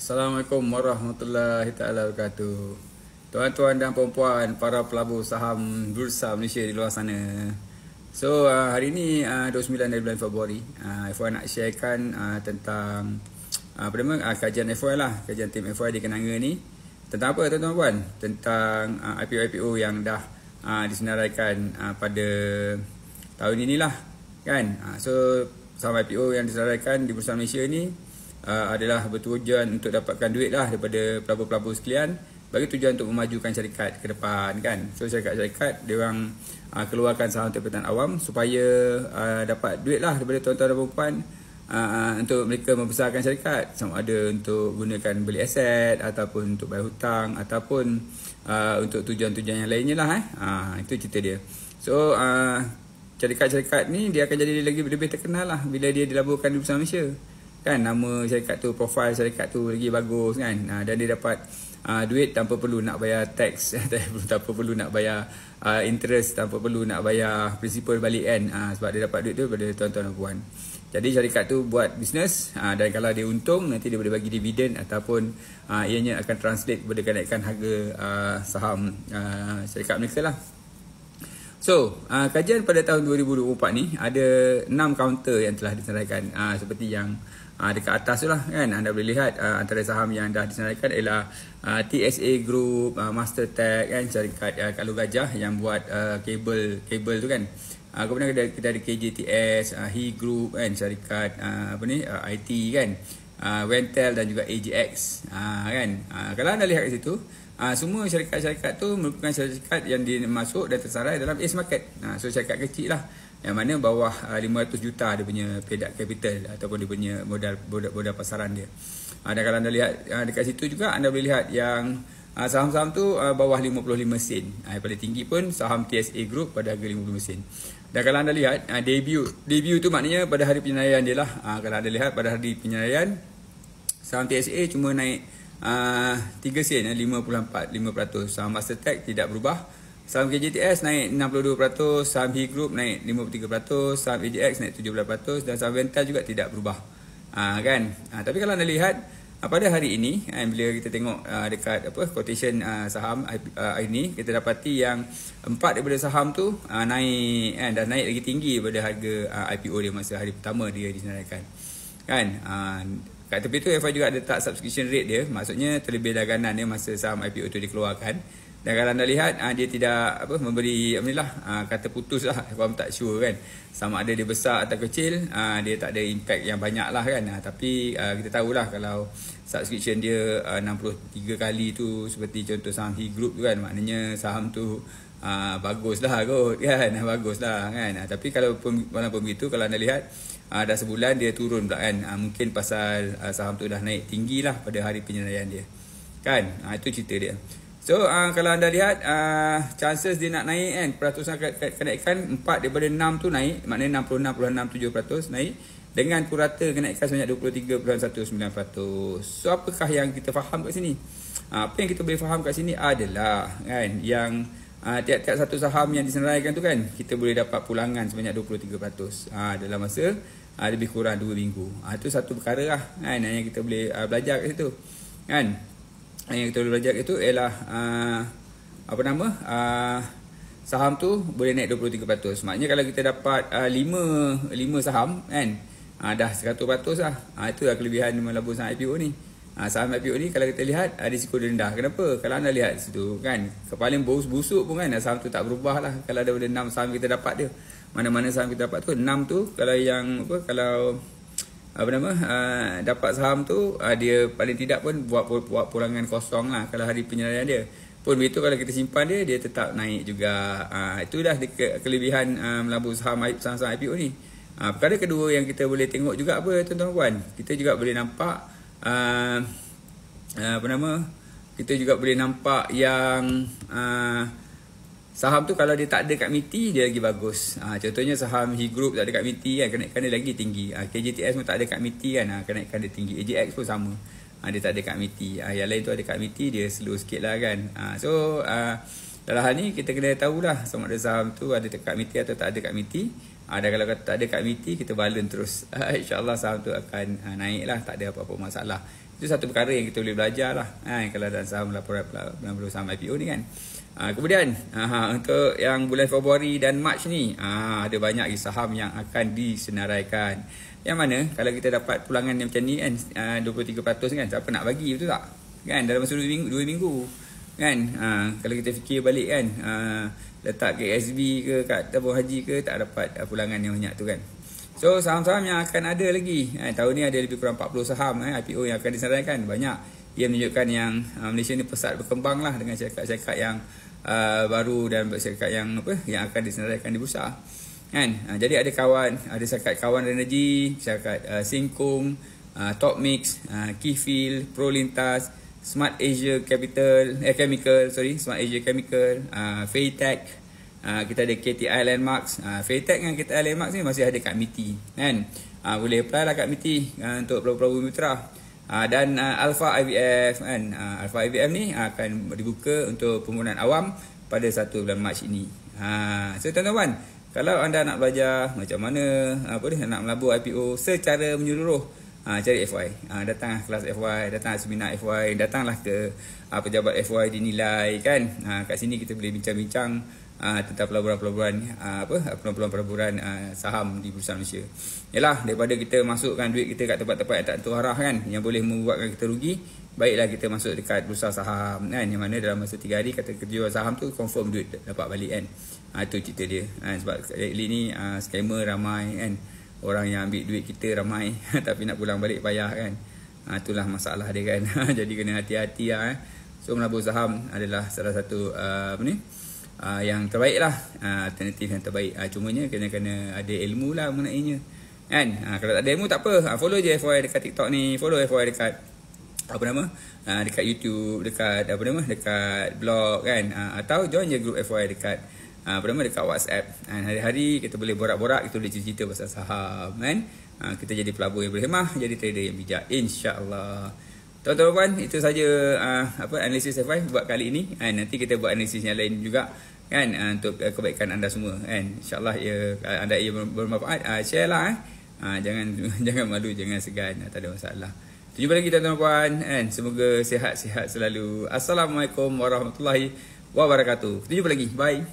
Assalamualaikum warahmatullahi taala wabarakatuh. Tuan-tuan dan puan-puan, para pelabur saham Bursa Malaysia di luar sana. So uh, hari ini uh, 29 dari bulan Februari, uh, FY nak sharekan tentang apa nama kajian FY lah, kajian tim FY di Kenanga ni. Tentang apa tuan-tuan puan? Tentang IPO-IPO yang dah disenaraikan pada tahun inilah kan. So saham IPO yang disenaraikan di Bursa Malaysia ni uh, adalah bertujuan untuk dapatkan duit lah daripada pelabur-pelabur sekalian. Bagi tujuan untuk memajukan syarikat ke depan kan? So syarikat-syarikat dia orang uh, keluarkan saham tempatan awam supaya uh, dapat duit lah daripada tuan-tuan dan perempuan uh, untuk mereka membesarkan syarikat. Sama ada untuk gunakan beli aset ataupun untuk bayar hutang ataupun uh, untuk tujuan-tujuan yang lainnya lah eh. uh, itu cerita dia. So uh, syarikat-syarikat ni dia akan jadi lagi lebih terkenal lah bila dia dilaburkan di Bersama Malaysia kan nama syarikat tu profil syarikat tu lagi bagus kan. Ha, dan dia dapat uh, duit tanpa perlu nak bayar tax. Tanpa perlu nak bayar uh, interest tanpa perlu nak bayar prinsipal balik kan. Uh, sebab dia dapat duit tu daripada tuan-tuan dan puan. Jadi syarikat tu buat bisnes uh, dan kalau dia untung nanti dia boleh bagi dividen ataupun uh, ianya akan translate kepada kenaikan harga uh, saham. Uh, syarikat mereka lah. So, uh, kajian pada tahun 2024 ni ada 6 counter yang telah disenaraikan uh, seperti yang uh, dekat atas tu lah kan? Anda boleh lihat uh, antara saham yang dah disenaraikan ialah uh, TSA Group, uh, Master Tech kan syarikat uh, Kalu Gajah yang buat kabel kabel tu kan? Uh, kemudian kita, kita ada KJTS, uh, He Group kan? Syarikat uh, apa ni? Uh, IT kan? Uh, Wentel dan juga AGX uh, kan? Uh, kalau anda lihat kat situ uh, semua syarikat-syarikat tu merupakan syarikat yang dimasuk dan tersarai dalam ACE market. Uh, so syarikat kecil lah yang mana bawah uh, 500 juta dia punya paid up capital ataupun dia punya modal modal, modal pasaran dia. Uh, dan kalau anda lihat uh, dekat situ juga anda boleh lihat yang uh, saham-saham tu uh, bawah 55 sen. Uh, yang paling tinggi pun saham TSA Group pada harga 55 sen. Dan kalau anda lihat uh, debut debut tu maknanya pada hari penyelesaian dia lah. Uh, kalau anda lihat pada hari penyelesaian saham TSA cuma naik uh, 3 sen uh, 54 5%. Saham Mastertech tidak berubah. Saham KJTS naik 62%, saham He Group naik 53%, saham AGX naik 17% dan saham Vental juga tidak berubah. Ha, kan? Ha, tapi kalau anda lihat ha, pada hari ini ha, bila kita tengok ha, dekat apa quotation ha, saham ha, ini kita dapati yang empat daripada saham tu ha, naik kan, dan naik lagi tinggi pada harga ha, IPO dia masa hari pertama dia disenaraikan. Kan? Ha, kat tepi tu FI juga ada tak subscription rate dia maksudnya terlebih daganan dia masa saham IPO tu dikeluarkan. Dan kalau anda lihat uh, dia tidak apa memberi alhamdulillah uh, kata putus lah aku tak? Sure kan? Sama ada dia besar atau kecil uh, dia tak ada impact yang banyak lah kan? Uh, tapi uh, kita tahulah kalau subscription dia uh, 63 kali tu seperti contoh saham He Group tu kan? Maknanya saham tu uh, bagus lah kot kan? Bagus lah kan? Uh, tapi kalau walaupun begitu kalau anda lihat uh, dah sebulan dia turun pula kan? Uh, mungkin pasal uh, saham tu dah naik tinggi lah pada hari penyelesaian dia. Kan? Uh, itu cerita dia So uh, kalau anda lihat uh, chances dia nak naik kan peratusan kenaikan 4 daripada 6 tu naik maknanya 66.67% naik dengan purata kenaikan sebanyak 23.19%. So apakah yang kita faham kat sini? Uh, apa yang kita boleh faham kat sini adalah kan yang uh, tiap-tiap satu saham yang disenaraikan tu kan kita boleh dapat pulangan sebanyak 23% uh, dalam masa uh, lebih kurang 2 minggu. Uh, satu perkara lah kan yang kita boleh uh, belajar kat situ. Kan? Yang kita boleh belajar itu ialah uh, apa nama uh, saham tu boleh naik 23%. Maknanya kalau kita dapat uh, 5 5 saham kan uh, dah 100% lah. Uh, itu adalah kelebihan melabur saham IPO ni. Uh, saham IPO ni kalau kita lihat ada risiko rendah. Kenapa? Kalau anda lihat situ kan kepaling bos busuk pun kan saham tu tak berubah lah kalau ada 6 saham kita dapat dia. Mana-mana saham kita dapat tu 6 tu kalau yang apa kalau apa nama? Uh, dapat saham tu uh, dia paling tidak pun buat buat pulangan kosong lah kalau hari penyelesaian dia. Pun begitu kalau kita simpan dia dia tetap naik juga. Uh, itu dah ke- kelebihan uh, melabur saham saham-saham IPO ni. Uh, perkara kedua yang kita boleh tengok juga apa tuan-tuan puan kita juga boleh nampak uh, apa nama? Kita juga boleh nampak yang uh, Saham tu kalau dia tak ada kat MITI dia lagi bagus. Ha, contohnya saham He Group tak ada kat MITI kan kenaikan dia lagi tinggi. Ha, KJTS pun tak ada kat MITI kan ha, kenaikan dia tinggi. AJX pun sama. Ha, dia tak ada kat MITI. Ha, yang lain tu ada kat MITI dia slow sikit lah kan. Ha, so ha, dalam hal ni kita kena tahulah sama ada saham tu ada kat MITI atau tak ada kat MITI. Ha, ada kalau tak ada kat MITI kita balun terus insyaallah saham tu akan uh, naik lah tak ada apa-apa masalah itu satu perkara yang kita boleh belajar lah. Ha, kalau dalam saham laporan belum saham IPO ni kan. Ha, kemudian ha, untuk yang bulan Februari dan Mac ni ha, ada banyak saham yang akan disenaraikan. Yang mana kalau kita dapat pulangan yang macam ni kan uh, 23% kan siapa nak bagi betul tak? Kan dalam masa 2 minggu 2 minggu. Kan ha, kalau kita fikir balik kan ha, letak ke SB ke kat tabung haji ke tak dapat uh, pulangan yang banyak tu kan so saham-saham yang akan ada lagi. Eh, tahun ni ada lebih kurang 40 saham eh, IPO yang akan disenaraikan banyak. Ia menunjukkan yang uh, Malaysia ni pesat berkembang lah dengan syarikat-syarikat yang uh, baru dan syarikat yang apa yang akan disenaraikan di bursa. Kan? Uh, jadi ada kawan ada syarikat kawan energi syarikat uh, Singkung uh, Top Mix uh, Keyfield Prolintas Smart Asia Capital eh Chemical sorry Smart Asia Chemical uh, Faytech uh, kita ada KTI Landmarks. Uh, Faytech dengan KTI Landmarks ni masih ada kat MITI kan? Uh, boleh apply lah kat MITI uh, untuk pelabu-pelabu mitra uh, dan uh, Alpha IVF kan? Uh, Alpha IVF ni akan dibuka untuk penggunaan awam pada 1 bulan Mac ini. Uh, so tuan-tuan kalau anda nak belajar macam mana apa dia nak melabur IPO secara menyeluruh ha, cari FY ha, datang kelas FY datang seminar FY datanglah ke ha, pejabat FY dinilai kan? Ha, kat sini kita boleh bincang-bincang ha, tentang pelaburan-pelaburan ha, apa pelaburan-pelaburan ha, saham di Bursa Malaysia. Yalah daripada kita masukkan duit kita kat tempat-tempat yang tak tentu arah kan yang boleh membuatkan kita rugi baiklah kita masuk dekat bursa saham kan yang mana dalam masa 3 hari kata kerja saham tu confirm duit dapat balik kan. Ha, itu cerita dia. Ha, sebab kali ni ha, scammer ramai kan. Orang yang ambil duit kita ramai tapi nak pulang balik payah kan. Ha, itulah masalah dia kan. Jadi kena hati-hati lah eh. so menabur saham adalah salah satu uh, apa ni uh, yang terbaik lah. Uh, alternatif yang terbaik. Uh, cumanya kena kena ada ilmu lah mengenainya. Kan? Uh, kalau tak ada ilmu tak apa. Uh, follow je FYI dekat TikTok ni. Follow FYI dekat apa nama? Uh, dekat YouTube dekat apa nama? Dekat blog kan? Uh, atau join je group FYI dekat apa nama? Dekat WhatsApp. Uh, hari-hari kita boleh borak-borak, kita boleh cerita pasal saham kan. Kita jadi pelabur yang berhemah, jadi trader yang bijak. insya-Allah. Tuan-tuan itu saja uh, apa analisis FI buat kali ini. Uh, nanti kita buat analisis yang lain juga kan uh, untuk uh, kebaikan anda semua kan. Insya-Allah ya uh, anda ia bermanfaat. Uh, share lah eh. Uh, jangan jangan malu, jangan segan, tak ada masalah. Jumpa lagi tuan-tuan puan kan. Semoga sihat-sihat selalu. Assalamualaikum warahmatullahi wabarakatuh. Kita jumpa lagi. Bye.